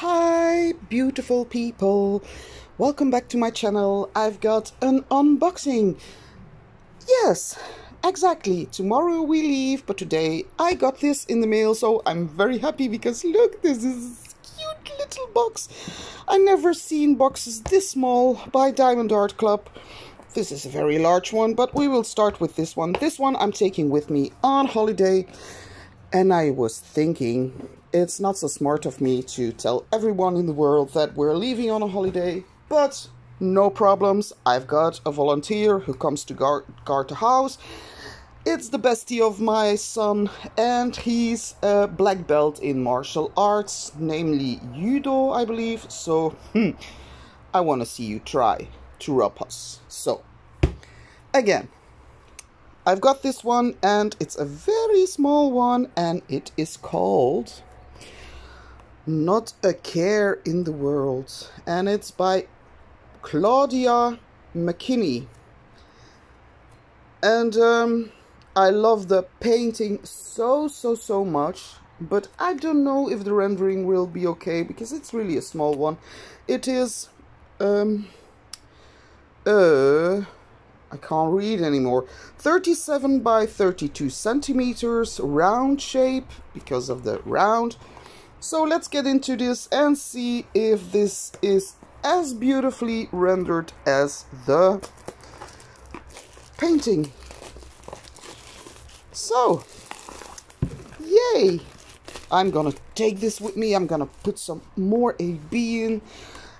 Hi, beautiful people. Welcome back to my channel. I've got an unboxing. Yes, exactly. Tomorrow we leave, but today I got this in the mail, so I'm very happy because look, this is cute little box. I never seen boxes this small by Diamond Art Club. This is a very large one, but we will start with this one. This one I'm taking with me on holiday. And I was thinking, it's not so smart of me to tell everyone in the world that we're leaving on a holiday, but no problems. I've got a volunteer who comes to guard, guard the house. It's the bestie of my son, and he's a black belt in martial arts, namely judo, I believe. So, hmm, I want to see you try to rob us. So, again, I've got this one and it's a very small one and it is called Not a Care in the World and it's by Claudia McKinney. And um, I love the painting so, so, so much. But I don't know if the rendering will be okay because it's really a small one. It is um, uh, I can't read anymore. 37 by 32 centimeters, round shape because of the round. So let's get into this and see if this is as beautifully rendered as the painting. So, yay! I'm gonna take this with me. I'm gonna put some more AB in.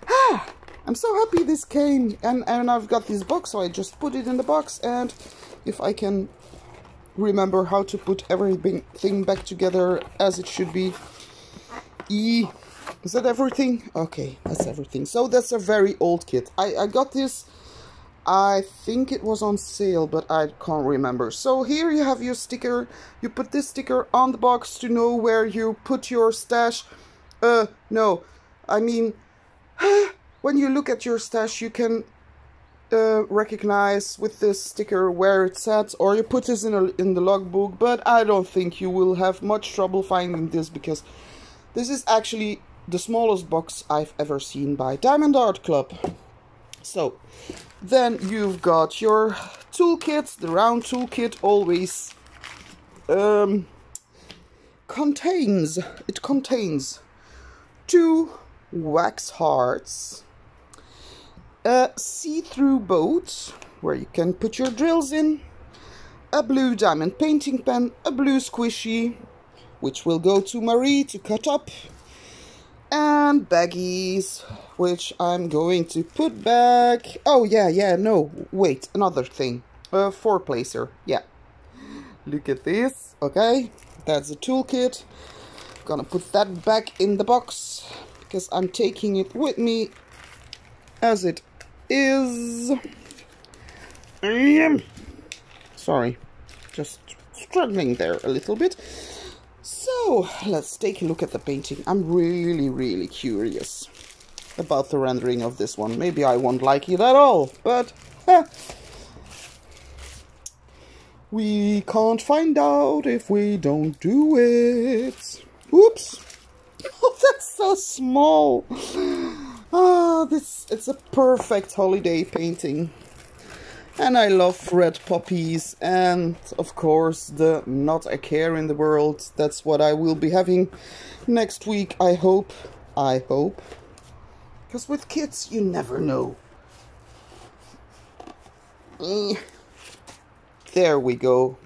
Ah! I'm so happy this came and, and I've got this box so I just put it in the box and if I can remember how to put everything back together as it should be. E is that everything? Okay, that's everything. So that's a very old kit. I, I got this, I think it was on sale, but I can't remember. So here you have your sticker. You put this sticker on the box to know where you put your stash. Uh, no, I mean, when you look at your stash, you can uh, recognize with this sticker where it's at, or you put this in, a, in the logbook, but I don't think you will have much trouble finding this because this is actually the smallest box I've ever seen by Diamond Art Club. So, then you've got your toolkit, the round toolkit always um, contains, it contains two wax hearts, a see-through boat where you can put your drills in, a blue diamond painting pen, a blue squishy, which will go to Marie to cut up, and baggies, which I'm going to put back. Oh, yeah, yeah, no, wait, another thing. A four placer, yeah. Look at this, okay? That's the toolkit. Gonna put that back in the box because I'm taking it with me as it is sorry just struggling there a little bit so let's take a look at the painting. I'm really really curious about the rendering of this one. Maybe I won't like it at all but eh, we can't find out if we don't do it. Oops. Oh that's so small. Ah, this it's a perfect holiday painting. And I love red poppies and of course the not a care in the world. That's what I will be having next week, I hope. I hope. Because with kids you never know. Eh. There we go.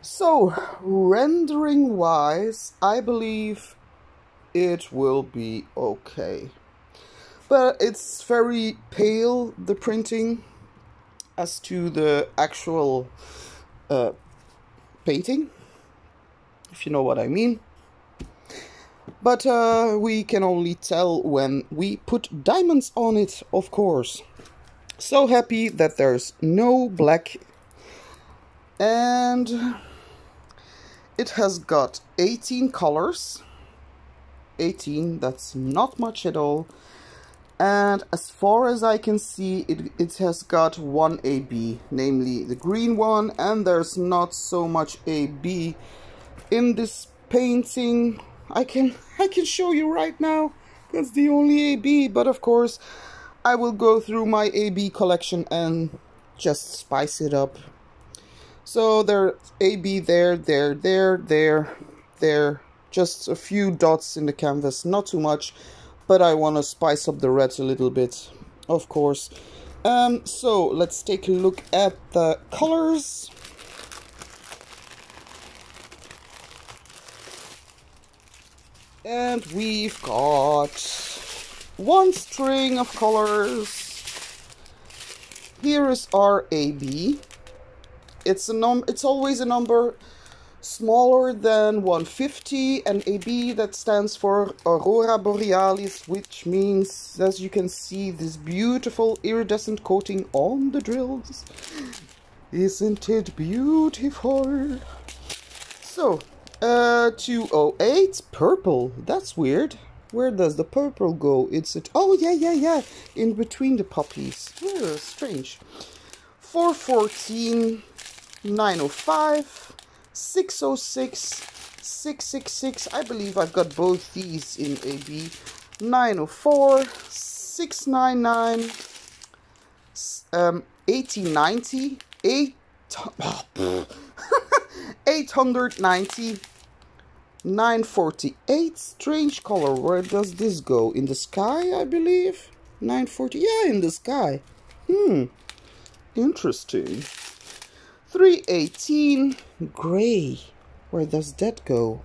So, rendering wise, I believe it will be okay. But it's very pale, the printing, as to the actual uh, painting, if you know what I mean. But uh, we can only tell when we put diamonds on it, of course. So happy that there's no black. And it has got 18 colors 18 that's not much at all and as far as I can see it, it has got one AB namely the green one and there's not so much AB in this painting I can I can show you right now. That's the only AB, but of course I will go through my AB collection and just spice it up. So there AB there, there, there, there, there. Just a few dots in the canvas, not too much, but I want to spice up the reds a little bit, of course. Um, so let's take a look at the colors. And we've got one string of colors. Here is our AB. It's a num it's always a number smaller than 150 and AB that stands for Aurora Borealis which means as you can see this beautiful iridescent coating on the drills. Isn't it beautiful? So uh, 208, purple. That's weird. Where does the purple go? It's at, oh yeah, yeah, yeah, in between the poppies. Oh, strange. 414, 905, 606, 666. I believe I've got both these in AB. 904, 699, um, 8090, 8, oh, 890 948 strange color. Where does this go? In the sky i believe? 940 yeah in the sky. Hmm. Interesting 318 gray. Where does that go?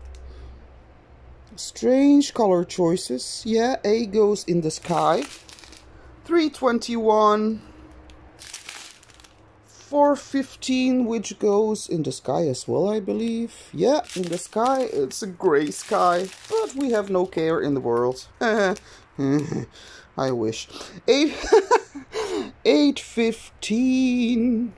Strange color choices. Yeah a goes in the sky. 321 415 which goes in the sky as well I believe. Yeah in the sky it's a gray sky but we have no care in the world. I wish. 8 815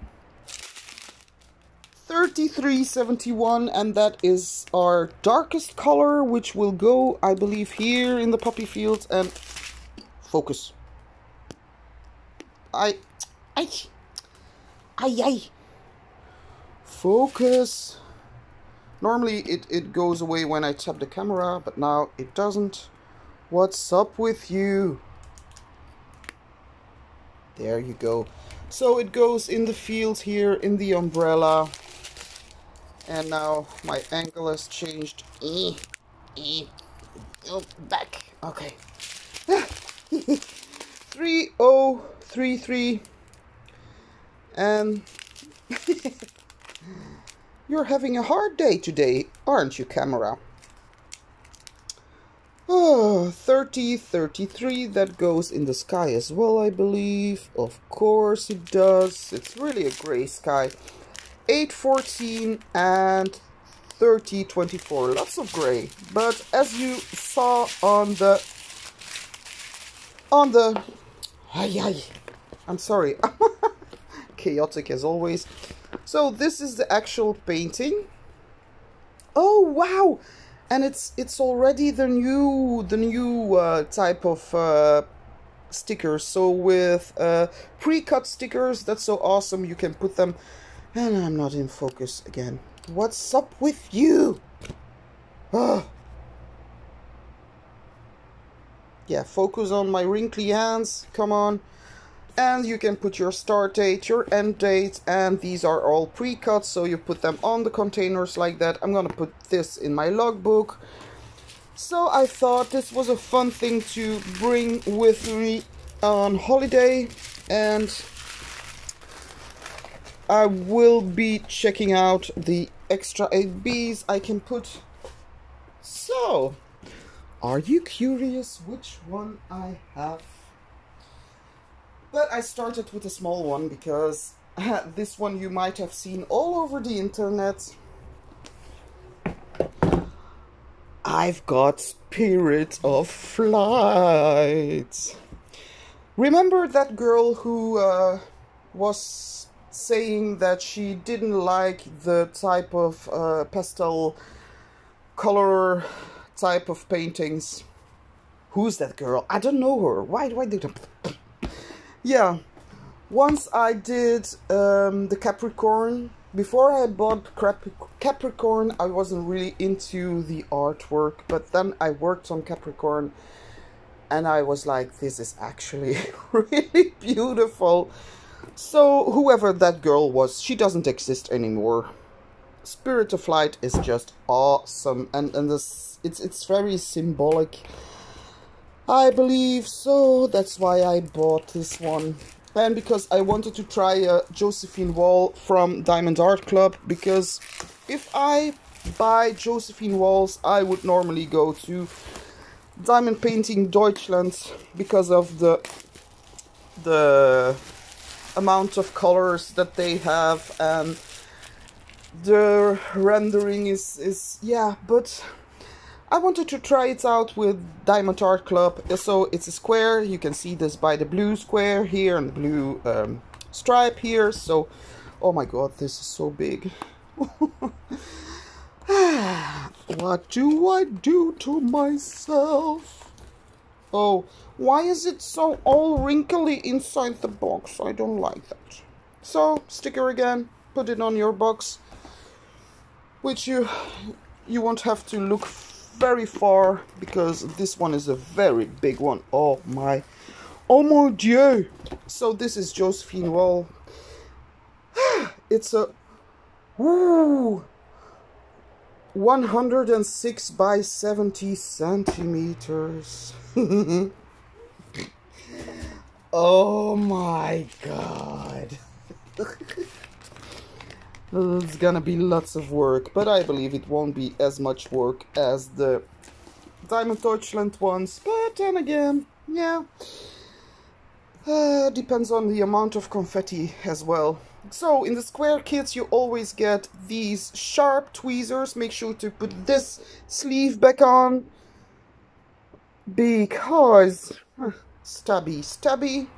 3371 and that is our darkest color which will go I believe here in the poppy fields and focus I I Ay, ay. Focus. Normally it, it goes away when I tap the camera, but now it doesn't. What's up with you? There you go. So it goes in the field here in the umbrella. And now my angle has changed. E, e. Oh, back. Okay. 3033 and you're having a hard day today, aren't you, camera? Oh, 30, 33, that goes in the sky as well, I believe. Of course it does. It's really a gray sky. 814 and 30, 24. Lots of gray. But as you saw on the... On the... Ay, ay. I'm sorry. chaotic as always. So this is the actual painting. Oh wow! And it's it's already the new the new uh, type of uh, stickers. So with uh, pre-cut stickers, that's so awesome. You can put them. And I'm not in focus again. What's up with you? Oh. Yeah, focus on my wrinkly hands. Come on and you can put your start date, your end date, and these are all pre-cut, so you put them on the containers like that. I'm gonna put this in my logbook. So I thought this was a fun thing to bring with me on holiday, and I will be checking out the extra ABs I can put. So, are you curious which one I have? But I started with a small one because this one you might have seen all over the internet. I've got Spirit of Flight. Remember that girl who uh, was saying that she didn't like the type of uh, pastel color type of paintings? Who's that girl? I don't know her. Why do I yeah once I did um, the Capricorn before I bought Capricorn, I wasn't really into the artwork, but then I worked on Capricorn and I was like, this is actually really beautiful. So, whoever that girl was, she doesn't exist anymore. Spirit of Flight is just awesome, and and this it's it's very symbolic. I believe so. That's why I bought this one and because I wanted to try a Josephine Wall from Diamond Art Club because if I buy Josephine Walls I would normally go to Diamond Painting Deutschland because of the the amount of colors that they have and the rendering is is yeah but I wanted to try it out with Diamond Art Club. So it's a square. You can see this by the blue square here and the blue um, stripe here. So, oh my god, this is so big. what do I do to myself? Oh, why is it so all wrinkly inside the box? I don't like that. So, sticker again, put it on your box, which you you won't have to look very far because this one is a very big one. Oh my, oh mon dieu! So this is Josephine Wall. it's a ooh, 106 by 70 centimeters. oh my god. It's gonna be lots of work, but I believe it won't be as much work as the Diamond Deutschland ones. But then again, yeah, uh, depends on the amount of confetti as well. So in the square kits you always get these sharp tweezers. Make sure to put this sleeve back on because stubby, stubby.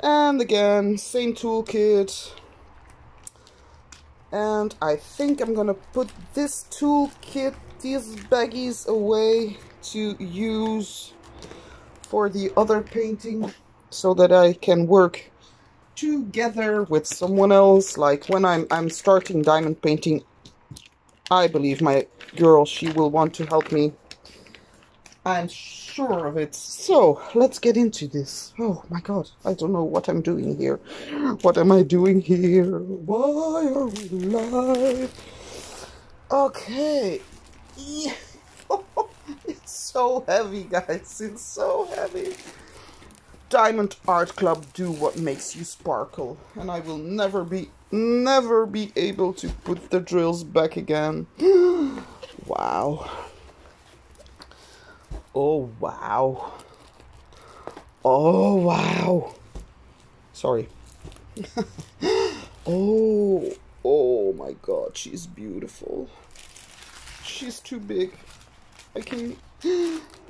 And again, same toolkit and I think I'm gonna put this toolkit, these baggies away to use for the other painting so that I can work together with someone else like when I'm I'm starting diamond painting I believe my girl she will want to help me I'm sure of it. So, let's get into this. Oh my god, I don't know what I'm doing here. What am I doing here? Why are we live? Okay. It's so heavy, guys. It's so heavy. Diamond Art Club do what makes you sparkle. And I will never be, never be able to put the drills back again. wow. Oh, wow. Oh, wow. Sorry. oh, oh my god, she's beautiful. She's too big. I can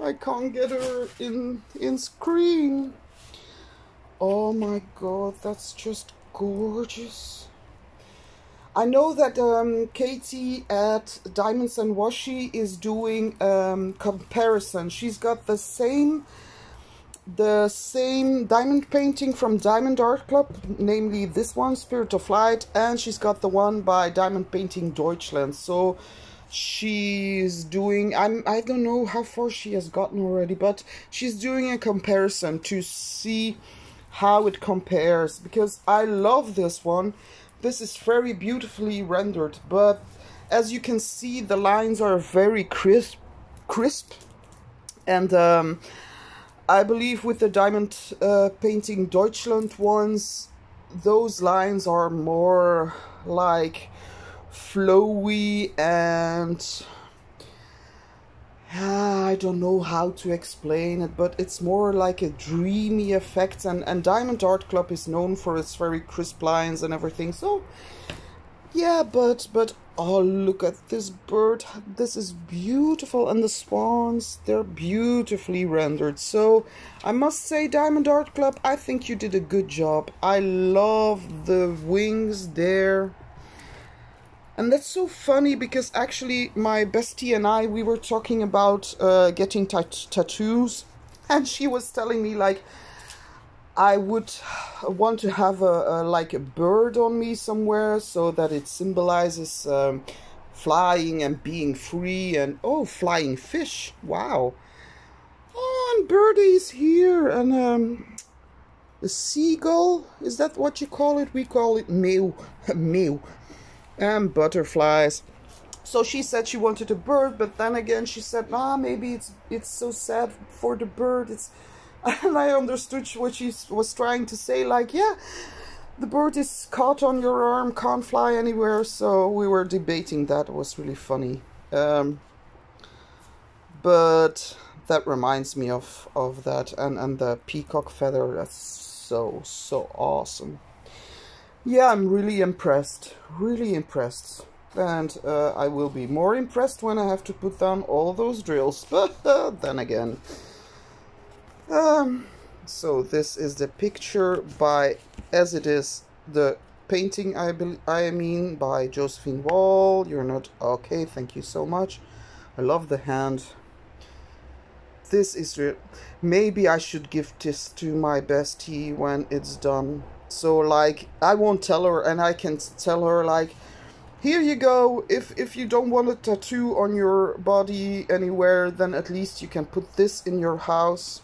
I can't get her in in screen. Oh my god, that's just gorgeous. I know that um, Katie at Diamonds and Washi is doing um, comparison. She's got the same the same diamond painting from Diamond Art Club, namely this one, Spirit of Flight, and she's got the one by Diamond Painting Deutschland. So she's doing, I'm, I don't know how far she has gotten already, but she's doing a comparison to see how it compares, because I love this one this is very beautifully rendered, but as you can see, the lines are very crisp, crisp, and um, I believe with the diamond uh, painting Deutschland ones, those lines are more like flowy and I don't know how to explain it, but it's more like a dreamy effect. And, and Diamond Art Club is known for its very crisp lines and everything. So, yeah, but, but, oh, look at this bird. This is beautiful. And the swans, they're beautifully rendered. So, I must say, Diamond Art Club, I think you did a good job. I love the wings there and that's so funny because actually my bestie and I we were talking about uh, getting tattoos. And she was telling me like I would want to have a, a, like a bird on me somewhere so that it symbolizes um, flying and being free and oh flying fish. Wow. Oh and birdie's here and um a seagull? Is that what you call it? We call it mew mew and butterflies so she said she wanted a bird but then again she said ah maybe it's it's so sad for the bird it's and i understood what she was trying to say like yeah the bird is caught on your arm, can't fly anywhere, so we were debating that. It was really funny. Um, but that reminds me of, of that and, and the peacock feather. That's so, so awesome. Yeah, I'm really impressed. Really impressed. And uh, I will be more impressed when I have to put down all those drills. But then again... Um, so this is the picture by as it is the painting I be, I mean by Josephine Wall you're not okay thank you so much I love the hand this is maybe I should give this to my bestie when it's done so like I won't tell her and I can tell her like here you go if if you don't want a tattoo on your body anywhere then at least you can put this in your house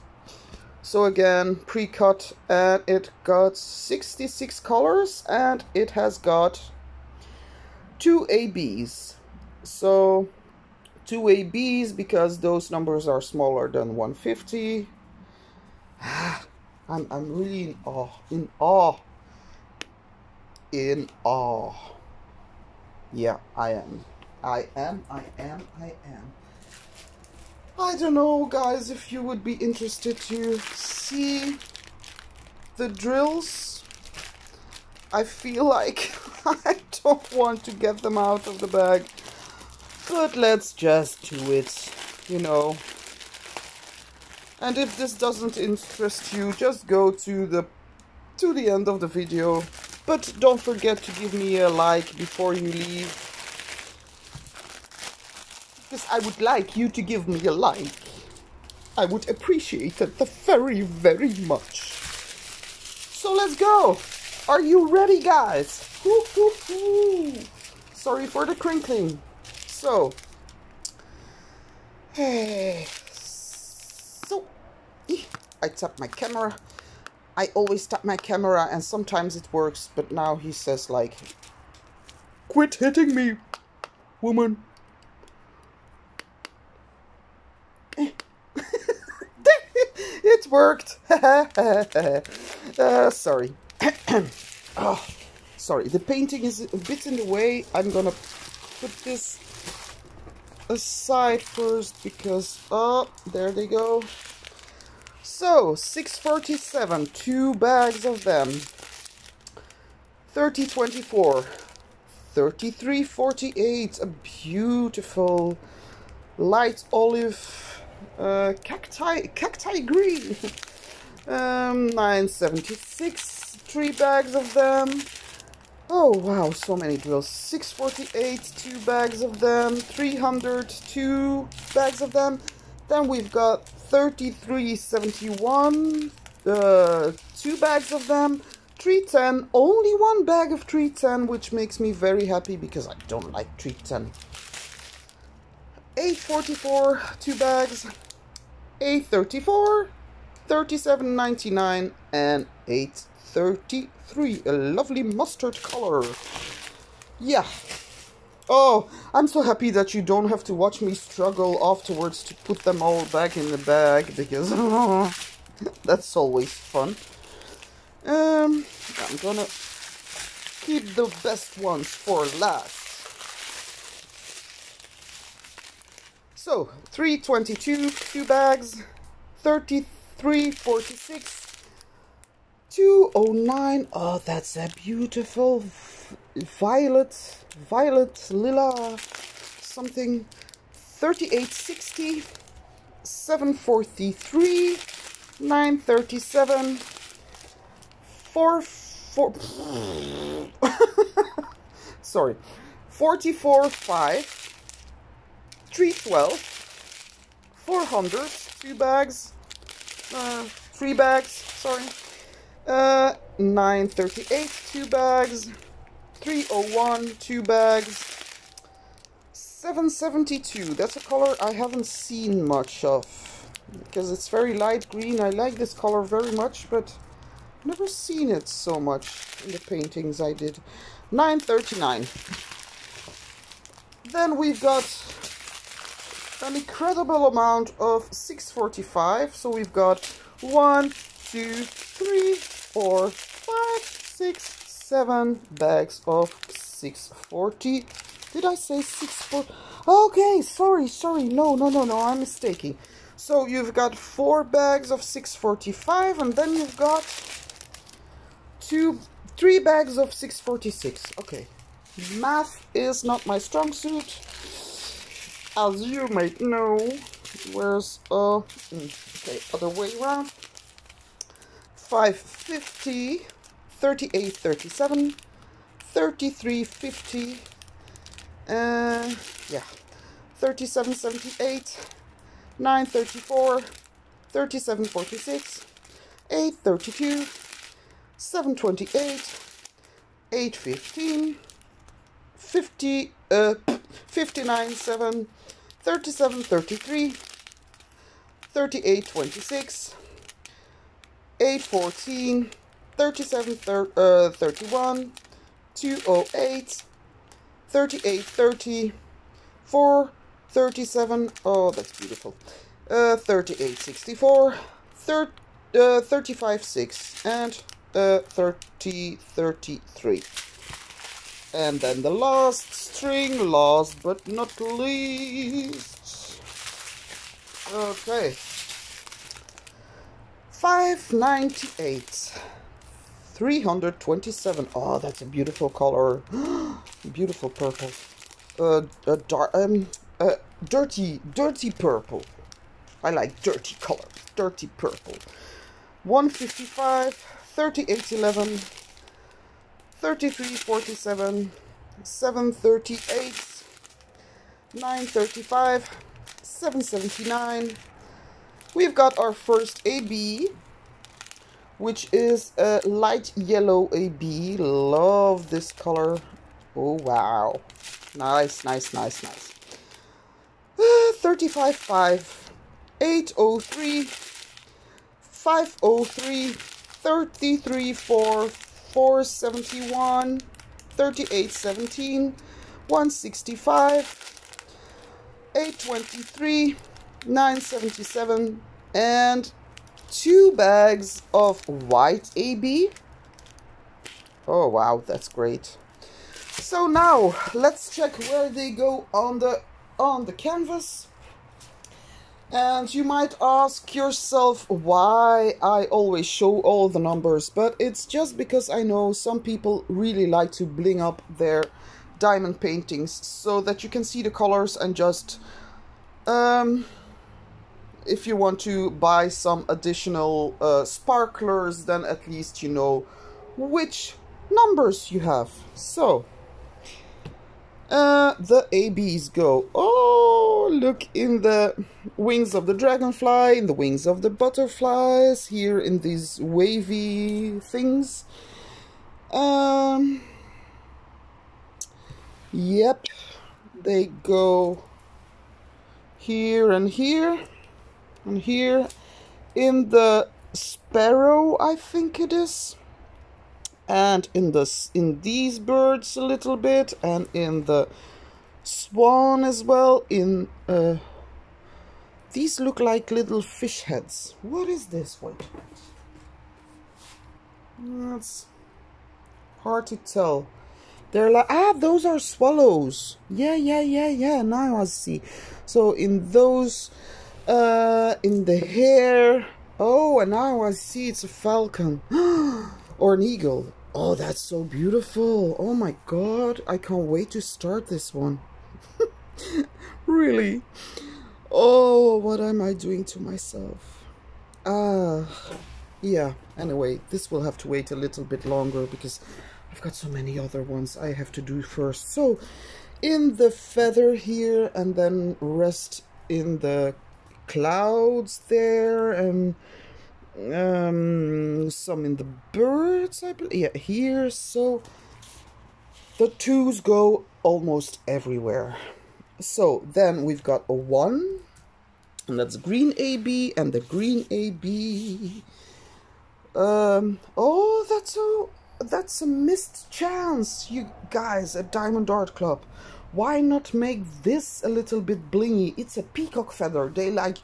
so again, pre-cut and it got 66 colors and it has got two ABs. So two ABs because those numbers are smaller than 150. Ah, I'm, I'm really in awe, in awe, in awe. Yeah, I am. I am, I am, I am. I don't know, guys, if you would be interested to see the drills. I feel like I don't want to get them out of the bag. But let's just do it, you know. And if this doesn't interest you, just go to the to the end of the video. But don't forget to give me a like before you leave because I would like you to give me a like. I would appreciate it very, very much. So let's go. Are you ready, guys? Hoo, hoo, hoo. Sorry for the crinkling. So, hey, I tap my camera. I always tap my camera and sometimes it works, but now he says like, quit hitting me, woman. it worked. uh, sorry. oh, sorry. The painting is a bit in the way. I'm gonna put this aside first because oh, there they go. So 647, two bags of them. 3024, 3348, a beautiful light olive uh, cacti, cacti green. um, 976, three bags of them. Oh wow, so many drills. 648, two bags of them. 300, two bags of them. Then we've got 3371, uh, two bags of them. 310, only one bag of 310, which makes me very happy because I don't like 310. 844, two bags, 834, 37.99, and 833. A lovely mustard color. Yeah. Oh, I'm so happy that you don't have to watch me struggle afterwards to put them all back in the bag because that's always fun. Um, I'm gonna keep the best ones for last. So, 322, two bags, 3346, 209. Oh, that's a beautiful violet, violet, lila, something. 3860, 743, 937, 4, 4 sorry, 44, 5, 312, 400, two bags, uh, three bags, sorry, Uh, 938, two bags. 301, two bags. 772, that's a color I haven't seen much of. Because it's very light green. I like this color very much, but never seen it so much in the paintings I did. 939. Then we've got an incredible amount of 645. So we've got one, two, three, four, five, six, seven bags of 640. Did I say 640? Okay, sorry, sorry. No, no, no, no, I'm mistaken. So you've got four bags of 645 and then you've got two, three bags of 646. Okay. Math is not my strong suit as you might know, where's, uh, mm, okay, other way around, 550, 38, 37, 33, 50, uh, yeah, 37, 78, 9, 34, 37, 46, 8, 32, 7, 28, 8, 15, 50, uh, 59, 7, 37, 33, 38, 26, 8, 14, 37, thir uh, 31, 208, 38, 30, 4, 37, oh, that's beautiful, uh, 38, 64, thir uh, 35, 6, and uh, 30, 33. And then the last string, last but not least. Okay. 598. 327. Oh, that's a beautiful color. beautiful purple. Uh, a dark, um, uh, dirty, dirty purple. I like dirty color. Dirty purple. 155, 3811, 3347, 738, 935, 779. We've got our first AB, which is a light yellow AB. Love this color. Oh, wow. Nice, nice, nice, nice. Uh, 35, 5, 803, 503, 33, 4, 471, 3817, 165, 823, 977, and two bags of white AB. Oh wow, that's great. So now let's check where they go on the on the canvas. And you might ask yourself why I always show all the numbers, but it's just because I know some people really like to bling up their diamond paintings so that you can see the colors and just um, if you want to buy some additional uh, sparklers then at least you know which numbers you have. So uh, the ABs go. Oh, look in the wings of the dragonfly, in the wings of the butterflies, here in these wavy things. Um, yep, they go here and here and here in the sparrow, I think it is. And in this in these birds a little bit and in the swan as well in uh these look like little fish heads. What is this one? That's hard to tell. They're like ah those are swallows. Yeah yeah yeah yeah now i see. So in those uh in the hair oh and now i see it's a falcon or an eagle Oh, that's so beautiful. Oh my god. I can't wait to start this one. really. Oh, what am I doing to myself? Ah, uh, yeah. Anyway, this will have to wait a little bit longer because I've got so many other ones I have to do first. So, in the feather here and then rest in the clouds there and um, some in the birds, I believe. Yeah, here. So the twos go almost everywhere. So then we've got a one, and that's green AB and the green AB. Um, oh, that's a that's a missed chance, you guys at Diamond Art Club. Why not make this a little bit blingy? It's a peacock feather. They like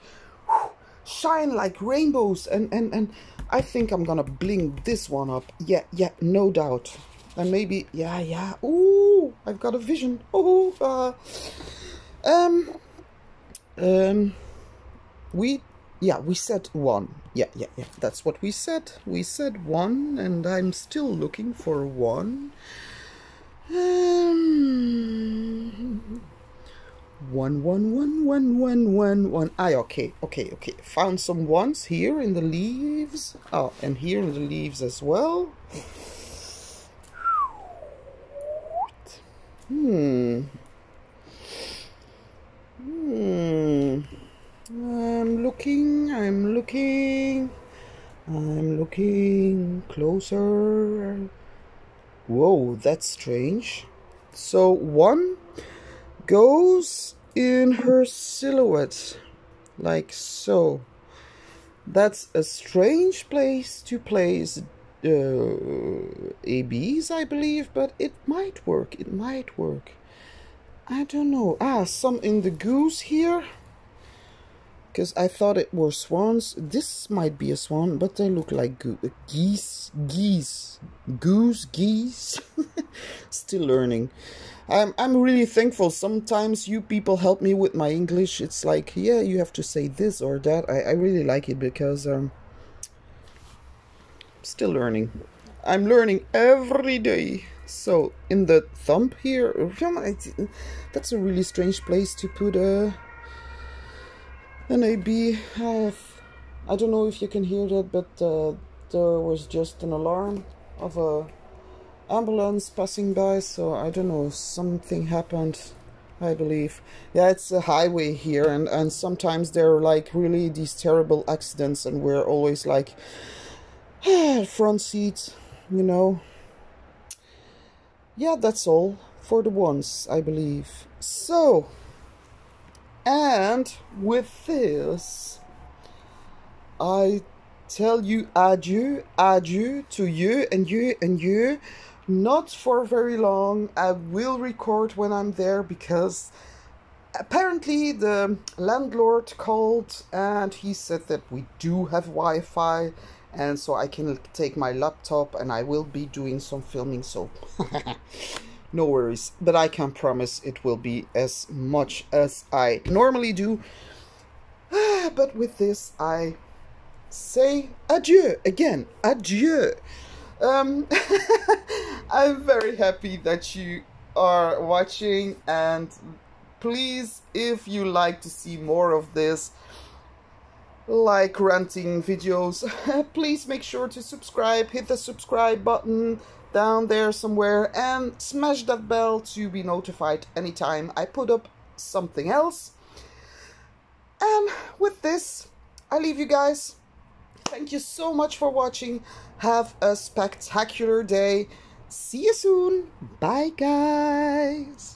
shine like rainbows, and and and I think I'm gonna bling this one up. Yeah, yeah, no doubt. And maybe, yeah, yeah. Ooh, I've got a vision. Oh, uh, um, um, we yeah, we said one. Yeah, yeah, yeah. That's what we said. We said one, and I'm still looking for one. Um, one, one, one, one, one, one, one. Ah, okay, okay, okay. Found some ones here in the leaves. Oh, and here in the leaves as well. Hmm. Hmm. I'm looking, I'm looking, I'm looking closer. Whoa, that's strange. So one goes in her silhouette, like so. That's a strange place to place uh, ABs, I believe, but it might work, it might work. I don't know. Ah, some in the goose here because I thought it were swans. This might be a swan, but they look like go uh, geese, geese, goose, geese. Still learning. I'm I'm really thankful. Sometimes you people help me with my English. It's like yeah, you have to say this or that. I I really like it because um. Still learning. I'm learning every day. So in the thumb here, uh, that's a really strange place to put a an AB. I have, I don't know if you can hear that, but uh, there was just an alarm of a ambulance passing by, so I don't know, something happened, I believe. Yeah, it's a highway here, and, and sometimes there are like really these terrible accidents, and we're always like, front seat, you know. Yeah, that's all for the ones, I believe. So, and with this, I tell you adieu, adieu to you and you and you. Not for very long. I will record when I'm there because apparently the landlord called and he said that we do have Wi Fi and so I can take my laptop and I will be doing some filming. So. no worries but i can promise it will be as much as i normally do. But with this i say adieu again adieu. Um i'm very happy that you are watching and please if you like to see more of this like ranting videos please make sure to subscribe hit the subscribe button down there somewhere and smash that bell to be notified anytime I put up something else. And with this, I leave you guys. Thank you so much for watching. Have a spectacular day. See you soon. Bye, guys.